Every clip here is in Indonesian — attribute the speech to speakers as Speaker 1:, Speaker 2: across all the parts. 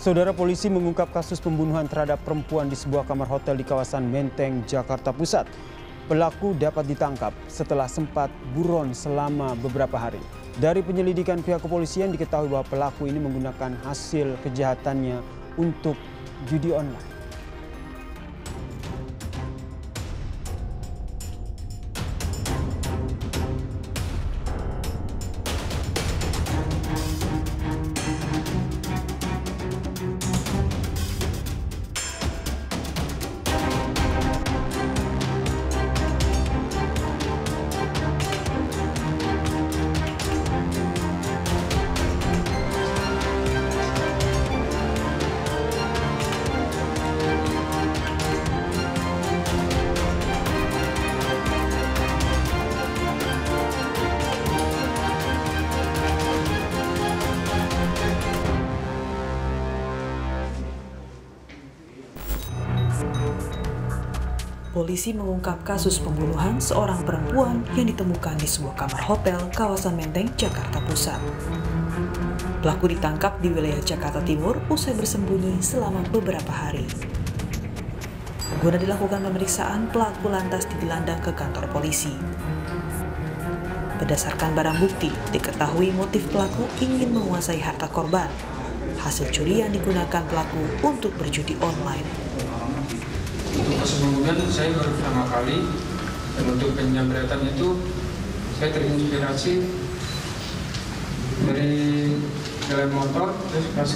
Speaker 1: Saudara polisi mengungkap kasus pembunuhan terhadap perempuan di sebuah kamar hotel di kawasan Menteng, Jakarta Pusat. Pelaku dapat ditangkap setelah sempat buron selama beberapa hari. Dari penyelidikan pihak kepolisian diketahui bahwa pelaku ini menggunakan hasil kejahatannya untuk judi online.
Speaker 2: Polisi mengungkap kasus pembunuhan seorang perempuan yang ditemukan di sebuah kamar hotel kawasan Menteng, Jakarta Pusat. Pelaku ditangkap di wilayah Jakarta Timur usai bersembunyi selama beberapa hari. Guna dilakukan pemeriksaan, pelaku lantas digelandang ke kantor polisi. Berdasarkan barang bukti, diketahui motif pelaku ingin menguasai harta korban. Hasil curi yang digunakan pelaku untuk berjudi online.
Speaker 3: Untuk kesembunyian saya baru pertama kali dan untuk penjamretan itu saya terinspirasi dari jalan motor terus pas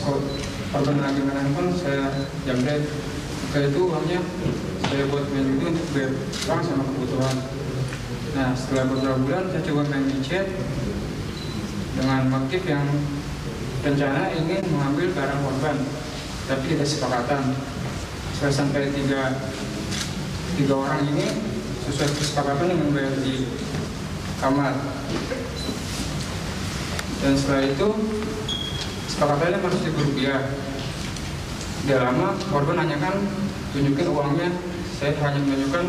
Speaker 3: korban lagi handphone saya jamret. Setelah itu uangnya saya buat main itu untuk bayar uang sama kebutuhan. Nah setelah beberapa bulan saya coba main micet dengan motif yang rencana ingin mengambil barang korban tapi tidak sepakatan sampai tiga tiga orang ini sesuai kesepakatan yang membayar di kamar. Dan setelah itu kesepakatannya masih seribu rupiah. Tidak lama korban nanyakan tunjukin uangnya. Saya hanya menunjukkan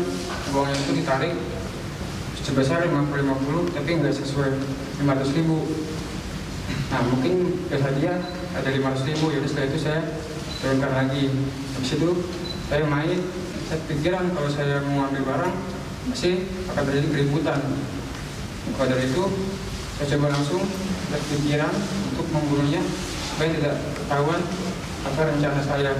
Speaker 3: uangnya itu ditarik sebesar 50-50 tapi nggak sesuai 500 ribu. Nah mungkin biasa dia ada 500 ribu jadi setelah itu saya turunkan lagi. Habis itu saya main saya pikiran kalau saya mau ambil barang pasti akan terjadi keributan maka dari itu saya coba langsung berpikiran untuk membunuhnya supaya tidak ketahuan apa rencana saya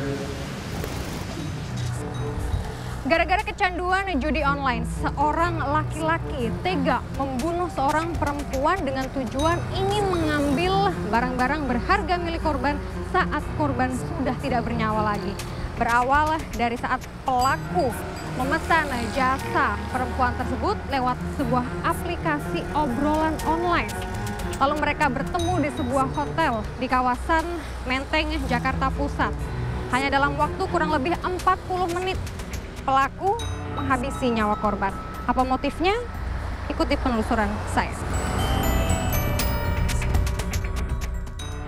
Speaker 4: Gara-gara kecanduan judi online, seorang laki-laki tega membunuh seorang perempuan dengan tujuan ingin mengambil barang-barang berharga milik korban saat korban sudah tidak bernyawa lagi. Berawal dari saat pelaku memesan jasa perempuan tersebut lewat sebuah aplikasi obrolan online. Lalu mereka bertemu di sebuah hotel di kawasan Menteng, Jakarta Pusat. Hanya dalam waktu kurang lebih 40 menit pelaku menghabisi nyawa korban. Apa motifnya? Ikuti penelusuran saya.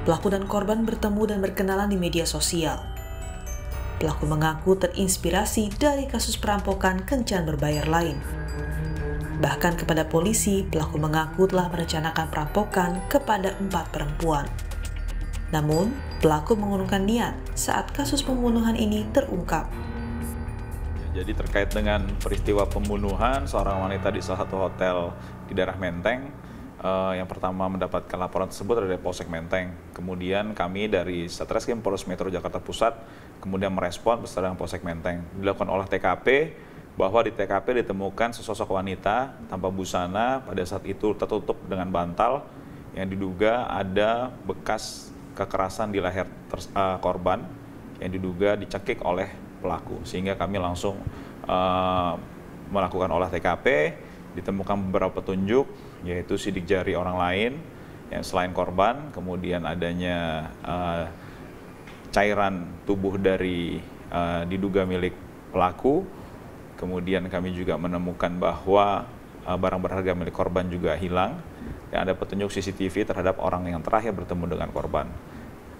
Speaker 2: Pelaku dan korban bertemu dan berkenalan di media sosial. Pelaku mengaku terinspirasi dari kasus perampokan kencan berbayar lain. Bahkan kepada polisi, pelaku mengaku telah merencanakan perampokan kepada empat perempuan. Namun, pelaku mengurungkan niat saat kasus pembunuhan ini terungkap.
Speaker 5: Jadi terkait dengan peristiwa pembunuhan seorang wanita di salah satu hotel di daerah Menteng, uh, yang pertama mendapatkan laporan tersebut dari Polsek Menteng. Kemudian kami dari Satreskrim Polres Metro Jakarta Pusat kemudian merespon beserta dengan Polsek Menteng. Dilakukan olah TKP bahwa di TKP ditemukan sesosok wanita tanpa busana pada saat itu tertutup dengan bantal yang diduga ada bekas kekerasan di leher uh, korban yang diduga dicekik oleh pelaku sehingga kami langsung uh, melakukan olah TKP ditemukan beberapa petunjuk yaitu sidik jari orang lain yang selain korban kemudian adanya uh, cairan tubuh dari uh, diduga milik pelaku. Kemudian kami juga menemukan bahwa uh, barang berharga milik korban juga hilang. Dan ada petunjuk CCTV terhadap orang yang terakhir bertemu dengan korban.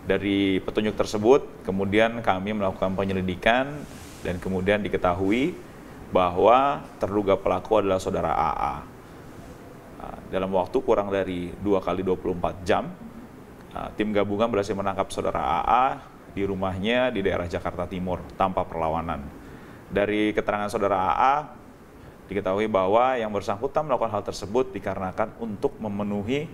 Speaker 5: Dari petunjuk tersebut, kemudian kami melakukan penyelidikan dan kemudian diketahui bahwa terduga pelaku adalah saudara AA. Nah, dalam waktu kurang dari 2 kali 24 jam, tim gabungan berhasil menangkap saudara AA di rumahnya di daerah Jakarta Timur tanpa perlawanan. Dari keterangan saudara AA, diketahui bahwa yang bersangkutan melakukan hal tersebut dikarenakan untuk memenuhi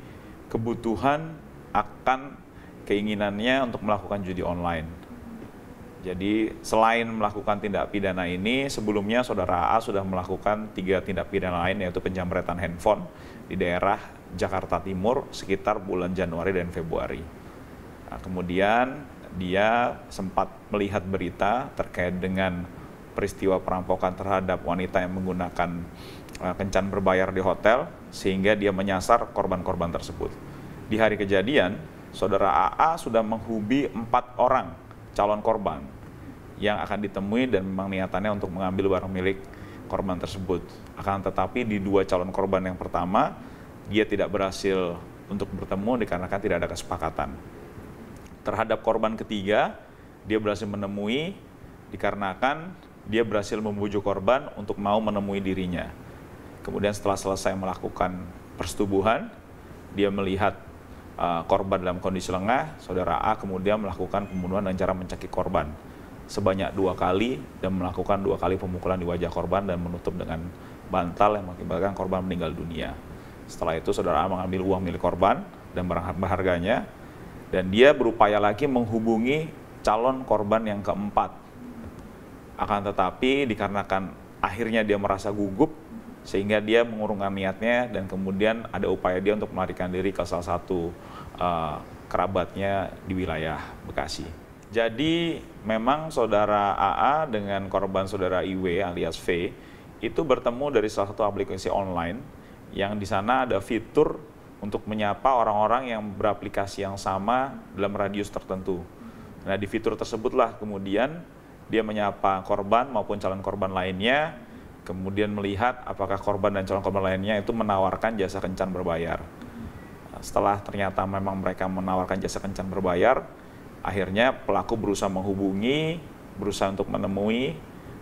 Speaker 5: kebutuhan akan keinginannya untuk melakukan judi online. Jadi selain melakukan tindak pidana ini, sebelumnya saudara A sudah melakukan tiga tindak pidana lain yaitu penjamretan handphone di daerah Jakarta Timur sekitar bulan Januari dan Februari. Nah, kemudian dia sempat melihat berita terkait dengan peristiwa perampokan terhadap wanita yang menggunakan uh, kencan berbayar di hotel sehingga dia menyasar korban-korban tersebut. Di hari kejadian, saudara AA sudah menghubi empat orang calon korban yang akan ditemui dan memang niatannya untuk mengambil barang milik korban tersebut. Akan tetapi di dua calon korban yang pertama, dia tidak berhasil untuk bertemu dikarenakan tidak ada kesepakatan. Terhadap korban ketiga, dia berhasil menemui dikarenakan dia berhasil membujuk korban untuk mau menemui dirinya. Kemudian setelah selesai melakukan persetubuhan, dia melihat uh, korban dalam kondisi lengah, saudara A kemudian melakukan pembunuhan dengan cara mencekik korban sebanyak dua kali dan melakukan dua kali pemukulan di wajah korban dan menutup dengan bantal yang mengakibatkan korban meninggal dunia. Setelah itu saudara A mengambil uang milik korban dan barang berharganya dan dia berupaya lagi menghubungi calon korban yang keempat. Akan tetapi dikarenakan akhirnya dia merasa gugup sehingga dia mengurungkan niatnya dan kemudian ada upaya dia untuk melarikan diri ke salah satu uh, kerabatnya di wilayah Bekasi. Jadi memang saudara AA dengan korban saudara IW alias V itu bertemu dari salah satu aplikasi online yang di sana ada fitur untuk menyapa orang-orang yang beraplikasi yang sama dalam radius tertentu. Nah di fitur tersebutlah kemudian dia menyapa korban maupun calon korban lainnya kemudian melihat apakah korban dan calon korban lainnya itu menawarkan jasa kencan berbayar. Setelah ternyata memang mereka menawarkan jasa kencan berbayar, akhirnya pelaku berusaha menghubungi, berusaha untuk menemui,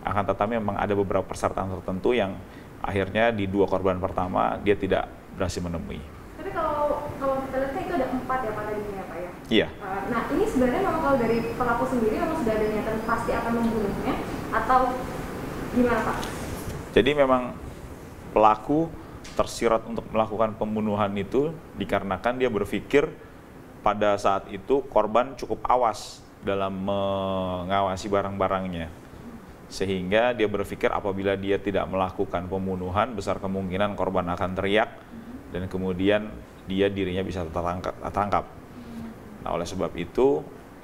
Speaker 5: akan tetapi memang ada beberapa persyaratan tertentu yang akhirnya di dua korban pertama dia tidak berhasil menemui.
Speaker 4: Tapi kalau kalau kita lihat kan itu ada empat ya pada ini ya Pak ya?
Speaker 5: Iya.
Speaker 4: Uh, nah ini sebenarnya memang kalau dari pelaku sendiri memang sudah ada niatan pasti akan membunuhnya atau gimana Pak?
Speaker 5: Jadi memang pelaku tersirat untuk melakukan pembunuhan itu dikarenakan dia berpikir pada saat itu korban cukup awas dalam mengawasi barang-barangnya. Sehingga dia berpikir apabila dia tidak melakukan pembunuhan, besar kemungkinan korban akan teriak dan kemudian dia dirinya bisa tertangkap. tertangkap. Nah, oleh sebab itu,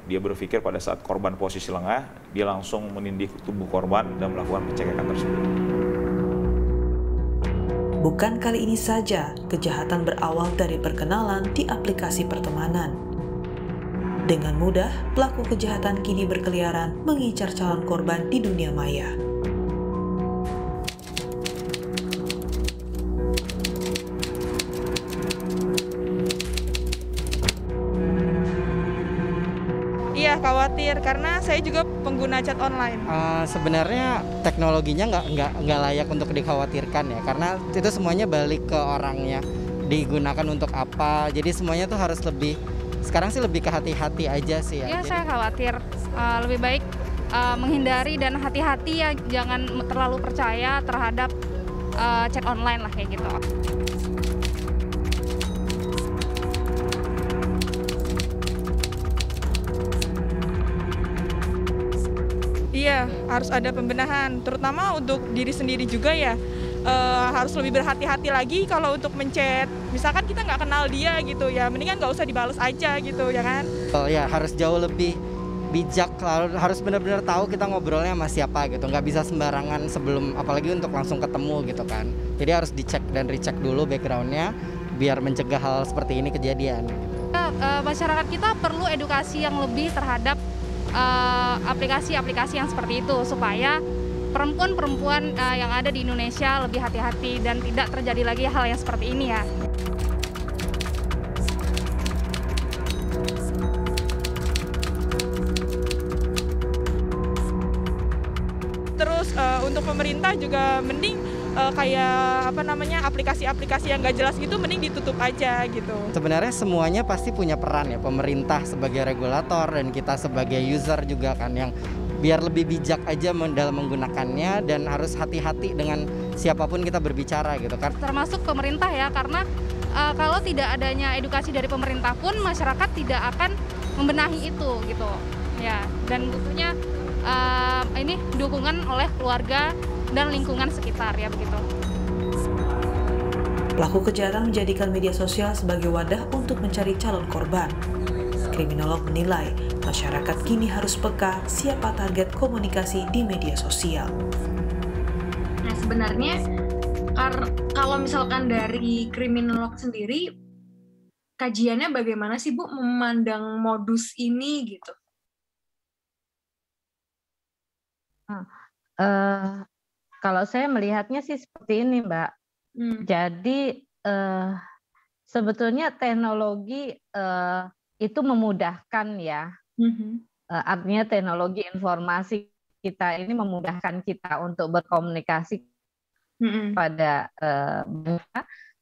Speaker 5: dia berpikir pada saat korban posisi lengah, dia langsung menindih tubuh korban dan melakukan pencegahan tersebut.
Speaker 2: Bukan kali ini saja kejahatan berawal dari perkenalan di aplikasi pertemanan. Dengan mudah, pelaku kejahatan kini berkeliaran mengincar calon korban di dunia maya.
Speaker 6: Khawatir karena saya juga pengguna chat online.
Speaker 7: Uh, sebenarnya teknologinya nggak nggak nggak layak untuk dikhawatirkan ya karena itu semuanya balik ke orangnya digunakan untuk apa jadi semuanya tuh harus lebih sekarang sih lebih ke hati-hati aja sih ya.
Speaker 8: Iya saya khawatir uh, lebih baik uh, menghindari dan hati-hati ya jangan terlalu percaya terhadap uh, chat online lah kayak gitu.
Speaker 6: Iya, harus ada pembenahan, terutama untuk diri sendiri juga ya. Uh, harus lebih berhati-hati lagi kalau untuk mencet. Misalkan kita nggak kenal dia gitu ya, mendingan nggak usah dibales aja gitu ya kan.
Speaker 7: Oh ya, harus jauh lebih bijak, harus benar-benar tahu kita ngobrolnya sama siapa gitu. Nggak bisa sembarangan sebelum, apalagi untuk langsung ketemu gitu kan. Jadi harus dicek dan recheck dulu backgroundnya, biar mencegah hal seperti ini kejadian.
Speaker 8: Uh, masyarakat kita perlu edukasi yang lebih terhadap aplikasi-aplikasi uh, yang seperti itu supaya perempuan-perempuan uh, yang ada di Indonesia lebih hati-hati dan tidak terjadi lagi hal yang seperti ini ya.
Speaker 6: Terus uh, untuk pemerintah juga mending uh, kayak apa namanya aplikasi-aplikasi yang gak jelas gitu mending ditutup aja gitu.
Speaker 7: Sebenarnya semuanya pasti punya peran ya pemerintah sebagai regulator dan kita sebagai user juga kan yang biar lebih bijak aja dalam menggunakannya dan harus hati-hati dengan siapa pun kita berbicara gitu kan.
Speaker 8: Termasuk pemerintah ya karena uh, kalau tidak adanya edukasi dari pemerintah pun masyarakat tidak akan membenahi itu gitu ya dan butuhnya uh, ini dukungan oleh keluarga dan lingkungan sekitar ya begitu.
Speaker 2: Pelaku kejahatan menjadikan media sosial sebagai wadah untuk mencari calon korban. Kriminolog menilai masyarakat kini harus peka siapa target komunikasi di media sosial.
Speaker 9: Nah sebenarnya kalau misalkan dari kriminolog sendiri, kajiannya bagaimana sih Bu memandang modus ini gitu?
Speaker 10: Uh, uh, kalau saya melihatnya sih seperti ini, Mbak. Hmm. Jadi uh, sebetulnya teknologi uh, itu memudahkan ya. Hmm. Uh, artinya teknologi informasi kita ini memudahkan kita untuk berkomunikasi hmm. pada uh,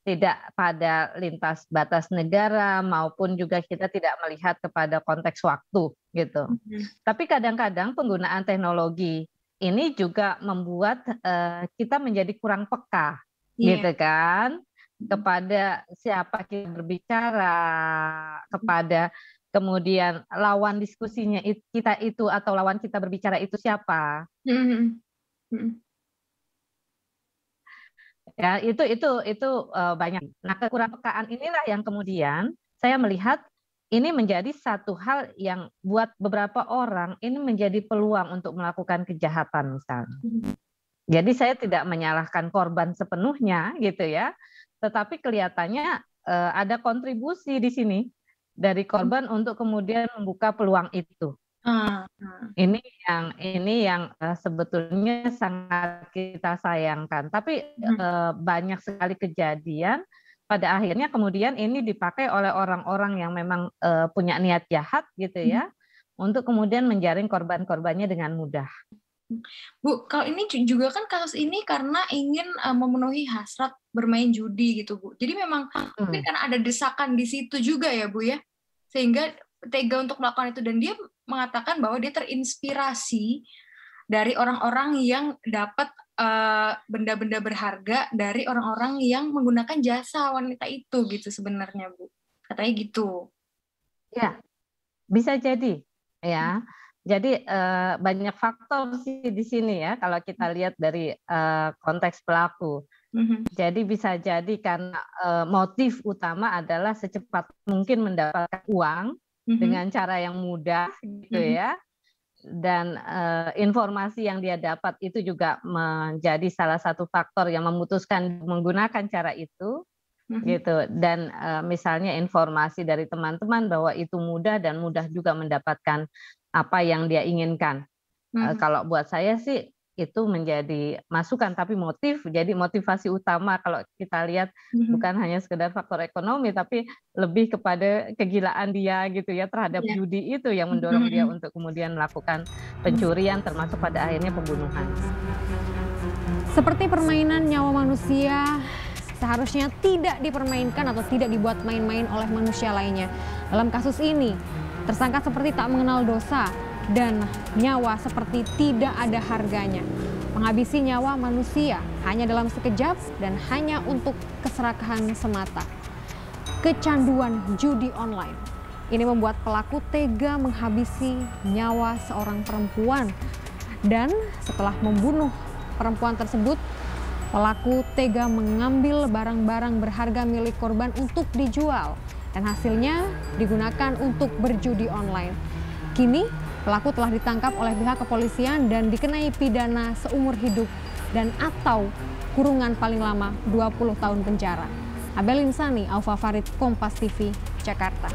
Speaker 10: tidak pada lintas batas negara maupun juga kita tidak melihat kepada konteks waktu gitu. Hmm. Tapi kadang-kadang penggunaan teknologi ini juga membuat uh, kita menjadi kurang peka, yeah. gitu kan, kepada siapa kita berbicara, kepada kemudian lawan diskusinya kita itu atau lawan kita berbicara itu siapa. Mm -hmm. Ya, itu itu itu uh, banyak. Nah, kekurang pekaan inilah yang kemudian saya melihat ini menjadi satu hal yang buat beberapa orang ini menjadi peluang untuk melakukan kejahatan misalnya. Hmm. Jadi saya tidak menyalahkan korban sepenuhnya gitu ya, tetapi kelihatannya uh, ada kontribusi di sini dari korban hmm. untuk kemudian membuka peluang itu. Hmm. Ini yang ini yang uh, sebetulnya sangat kita sayangkan. Tapi uh, banyak sekali kejadian pada akhirnya kemudian ini dipakai oleh orang-orang yang memang uh, punya niat jahat gitu ya hmm. untuk kemudian menjaring korban-korbannya dengan mudah.
Speaker 9: Bu, kalau ini juga kan kasus ini karena ingin uh, memenuhi hasrat bermain judi gitu, Bu. Jadi memang hmm. mungkin karena ada desakan di situ juga ya, Bu ya. Sehingga tega untuk melakukan itu dan dia mengatakan bahwa dia terinspirasi dari orang-orang yang dapat Eh, benda-benda uh, berharga dari orang-orang yang menggunakan jasa wanita itu gitu sebenarnya Bu. Katanya gitu.
Speaker 10: Ya, bisa jadi ya. Jadi uh, banyak faktor sih di sini ya kalau kita lihat dari uh, konteks pelaku. Mm-hmm. Jadi bisa jadi karena uh, motif utama adalah secepat mungkin mendapatkan uang mm-hmm. dengan cara yang mudah gitu mm-hmm. ya dan uh, informasi yang dia dapat itu juga menjadi salah satu faktor yang memutuskan menggunakan cara itu mm-hmm. gitu dan uh, misalnya informasi dari teman-teman bahwa itu mudah dan mudah juga mendapatkan apa yang dia inginkan mm-hmm. uh, kalau buat saya sih itu menjadi masukan tapi motif jadi motivasi utama kalau kita lihat mm-hmm. bukan hanya sekedar faktor ekonomi tapi lebih kepada kegilaan dia gitu ya terhadap yeah. judi itu yang mendorong mm-hmm. dia untuk kemudian melakukan pencurian termasuk pada akhirnya pembunuhan.
Speaker 4: Seperti permainan nyawa manusia seharusnya tidak dipermainkan atau tidak dibuat main-main oleh manusia lainnya. Dalam kasus ini, tersangka seperti tak mengenal dosa, dan nyawa seperti tidak ada harganya. Menghabisi nyawa manusia hanya dalam sekejap dan hanya untuk keserakahan semata. Kecanduan judi online ini membuat pelaku tega menghabisi nyawa seorang perempuan. Dan setelah membunuh perempuan tersebut, pelaku tega mengambil barang-barang berharga milik korban untuk dijual dan hasilnya digunakan untuk berjudi online. Kini Pelaku telah ditangkap oleh pihak kepolisian dan dikenai pidana seumur hidup dan atau kurungan paling lama 20 tahun penjara. Abel Insani, Alfa Farid, Kompas TV, Jakarta.